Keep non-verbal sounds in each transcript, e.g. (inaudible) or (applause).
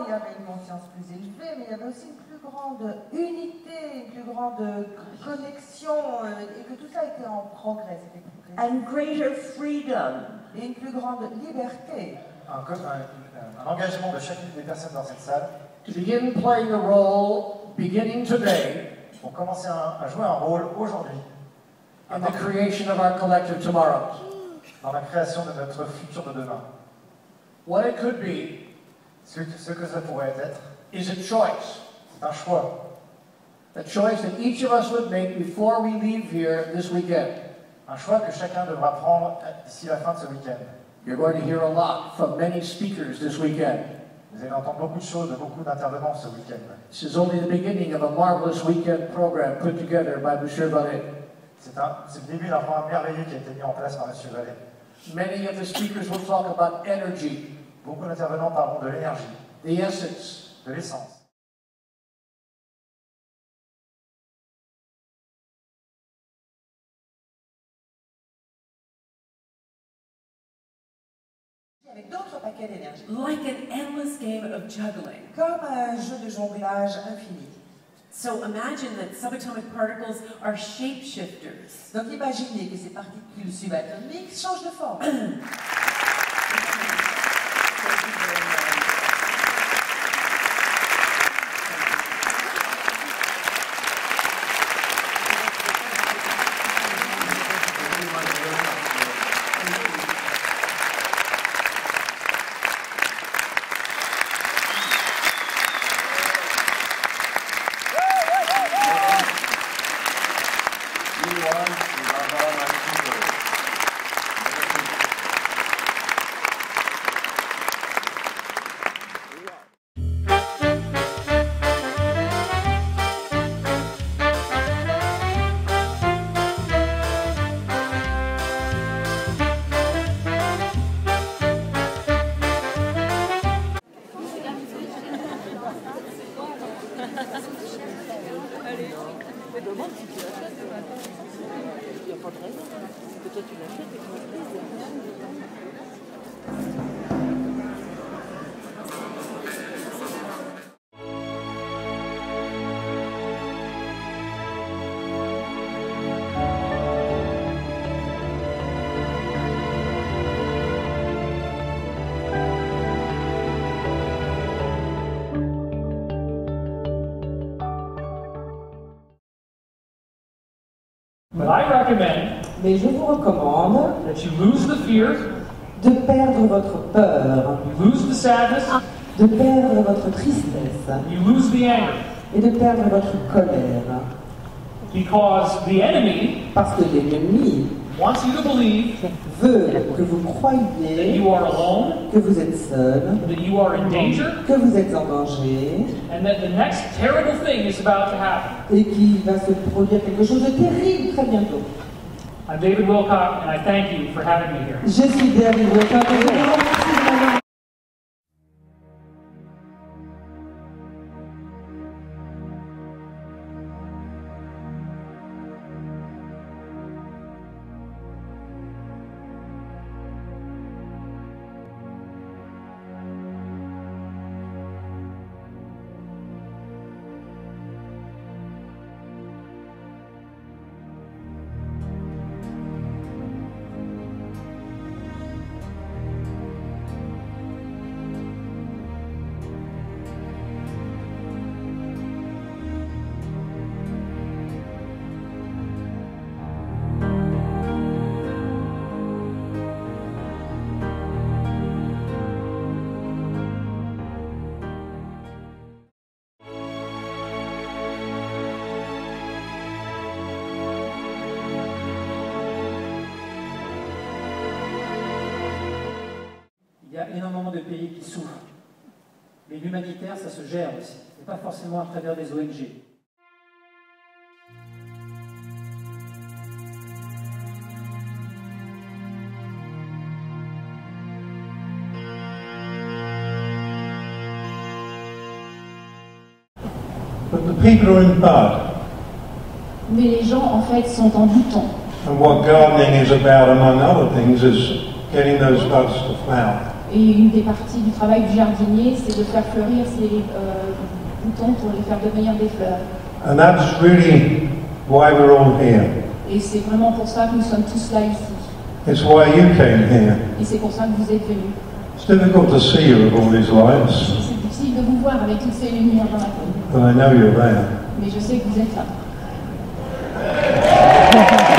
il y avait une conscience plus élevée, mais il y avait aussi une plus grande unité, une plus grande connexion, euh, et que tout ça était en progrès, and greater freedom. et une plus grande liberté. un, co- un- un engagement de chacune des personnes dans cette salle to begin playing a role beginning today pour commencer à, à jouer un rôle aujourd'hui in the creation of our collective tomorrow. dans la création de notre futur de demain. What it could be Ce ce que ça pourrait être, is a choice, un choix. a choice that each of us would make before we leave here this weekend. Un choix que chacun devra prendre d'ici la fin de ce week-end. You're going to hear a lot from many speakers this weekend. Vous allez entendre beaucoup de choses de beaucoup d'intervenants ce week-end. This is only the beginning of a marvelous weekend program put together by Monsieur Ballet. C'est le début d'un programme merveilleux qui a été mis en place par M. Vallée. Many of the speakers will talk about energy, Beaucoup d'intervenants parleront de l'énergie, the essence, de l'essence. Avec d'autres paquets d'énergie, like an endless game of juggling. comme un jeu de jonglage infini. So imagine that subatomic particles are shapeshifters. Donc imaginez que ces particules subatomiques changent de forme. (clears throat) Allez, demande il n'y a pas de raison. Que toi tu l'achètes et qu'on le But I recommend Mais je vous recommande that you lose the fear, de perdre votre peur, you lose the sadness, de perdre votre tristesse you lose the anger. et de perdre votre colère. Because the enemy Parce que l'ennemi wants you to believe veut que vous croyiez you are alone, que vous êtes seul, that you are in danger, que vous êtes en danger and that the next terrible thing is about to happen. et qu'il va se produire quelque chose de terrible très bientôt. I'm David Wilcock, and I thank you for having me here. Je suis David Wilcock énormément de pays qui souffrent. Mais l'humanitaire, ça se gère aussi. Et pas forcément à travers des ONG. But the people are in bad. Mais les gens, en fait, sont en bouton. And what gardening is about, among other things, is getting those buds to flower. Et une des parties du travail du jardinier, c'est de faire fleurir ces euh, boutons pour les faire devenir des fleurs. And that's really why we're all here. Et c'est vraiment pour ça que nous sommes tous là ici. It's why you came here. Et c'est pour ça que vous êtes venus. It's difficult to see you with all these lights, C'est difficile de vous voir avec toutes ces lumières dans la tête. but I know you're there. Mais je sais que vous êtes là.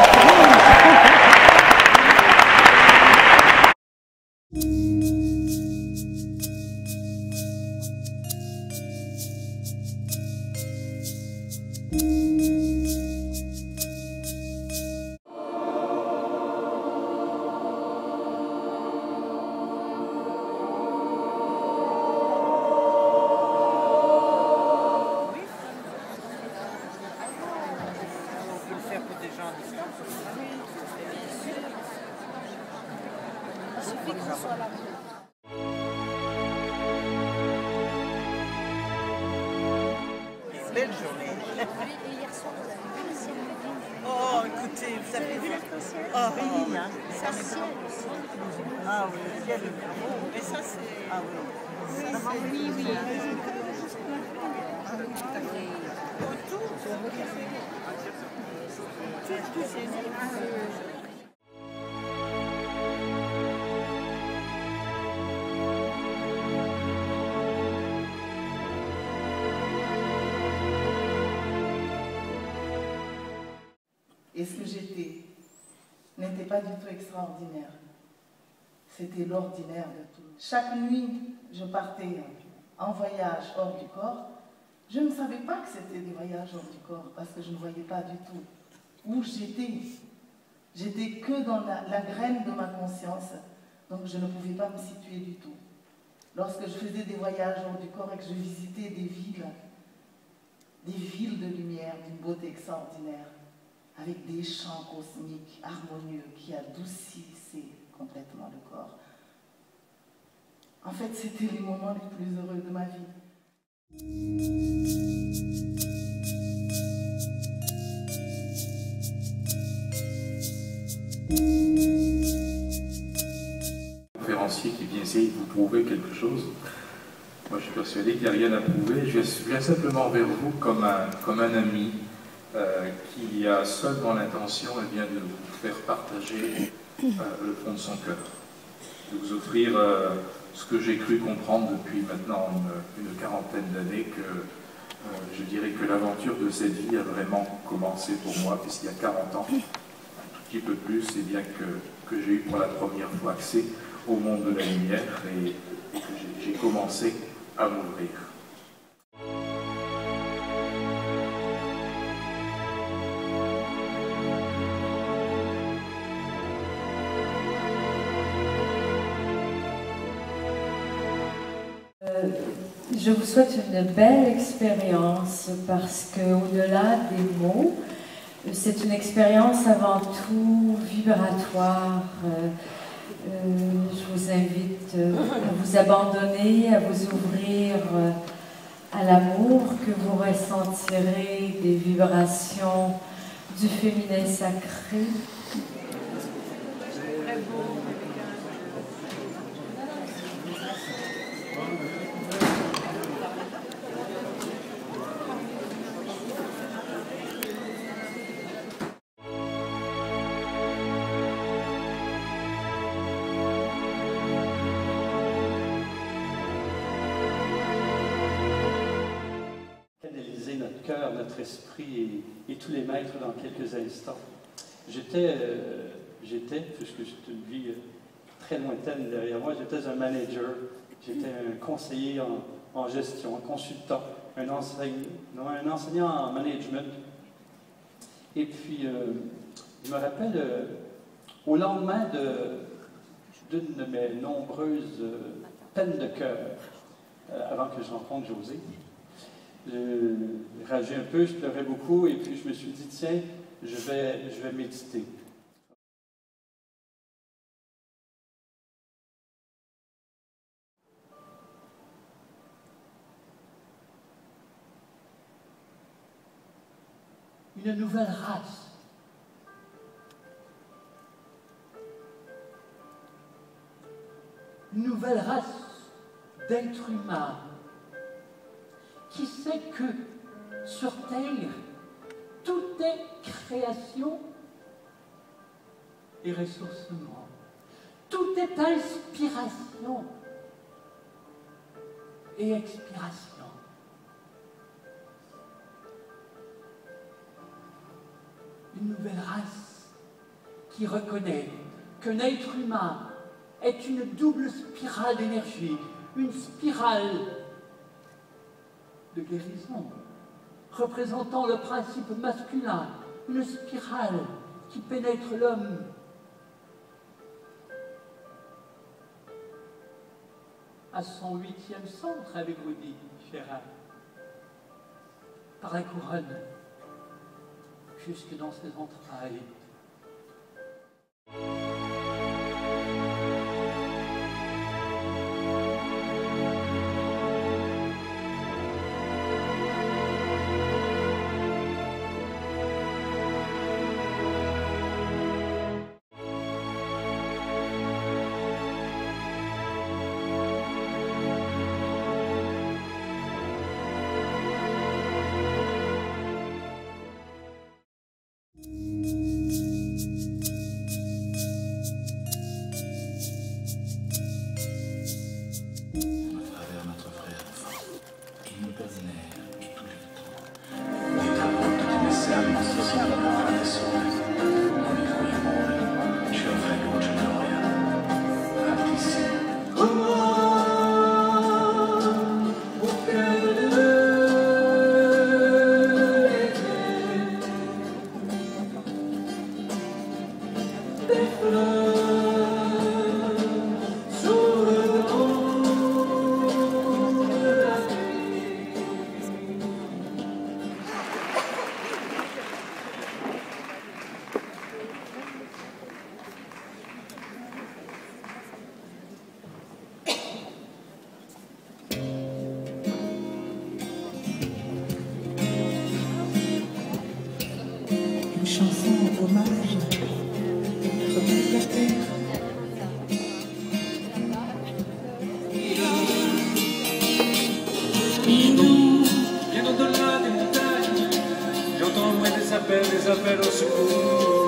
(laughs) Oh, écoutez, vous avez vu Oh, ça c'est... Ah oui, ciel est beau. Mais ça c'est... Ah oui. Oui, oui. Autour. Tout, tout, c'est... Et ce que j'étais n'était pas du tout extraordinaire. C'était l'ordinaire de tout. Chaque nuit, je partais en voyage hors du corps. Je ne savais pas que c'était des voyages hors du corps parce que je ne voyais pas du tout où j'étais. J'étais que dans la, la graine de ma conscience, donc je ne pouvais pas me situer du tout. Lorsque je faisais des voyages hors du corps et que je visitais des villes, des villes de lumière d'une beauté extraordinaire, avec des chants cosmiques harmonieux qui adoucissaient complètement le corps. En fait, c'était les moments les plus heureux de ma vie. conférencier qui vient essayer de vous prouver quelque chose. Moi, je suis persuadé qu'il n'y a rien à prouver. Je viens simplement vers vous comme un, comme un ami euh, qui a seulement l'intention eh de vous faire partager euh, le fond de son cœur, de vous offrir euh, ce que j'ai cru comprendre depuis maintenant une, quarantaine d'années, que je dirais que l'aventure de cette vie a vraiment commencé pour moi, puisqu'il y a 40 ans, un tout petit peu plus, et bien que, que j'ai eu pour la première fois accès au monde de la lumière et, et que j'ai commencé à m'ouvrir. Je vous souhaite une belle expérience parce que au-delà des mots, c'est une expérience avant tout vibratoire. Euh, je vous invite euh, à vous abandonner, à vous ouvrir euh, à l'amour, que vous ressentirez des vibrations du féminin sacré. Esprit et, tous les maîtres dans quelques instants. J'étais, euh, puisque c'est une vie euh, très lointaine derrière moi, j'étais un manager, j'étais un conseiller en, gestion, un consultant, un enseignant, un enseignant en management. Et puis, euh, je me rappelle, au lendemain de, d'une de mes nombreuses peines de cœur, avant que je rencontre José, euh, rageais un peu, je pleurais beaucoup, et puis je me suis dit, tiens, je vais, je vais méditer. Une nouvelle race. Une nouvelle race d'êtres humains qui sait que sur Terre, tout est création et ressourcement. Tout est inspiration et expiration. Une nouvelle race qui reconnaît qu'un être humain est une double spirale d'énergie, une spirale de guérison, représentant le principe masculin, une spirale qui pénètre l'homme. à son huitième centre, avez-vous dit, Gérard, par la couronne, jusque dans ses entrailles. Nous, bien au-delà des montagnes, j'entends loin des appels, des appels au secours.